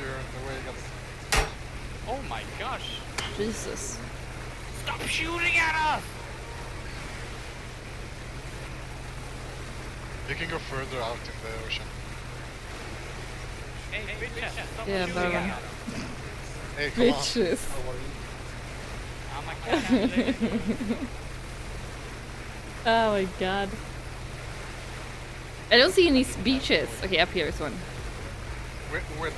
sure the way. Got Oh my gosh. Jesus. Stop shooting at us! You can go further out in the ocean. Hey, hey bitches, stop Yeah, shooting at us. Hey, come bitches. on. Bitches. I'm a. Oh my god. I don't see any beaches. Okay, up here is one. Where, where the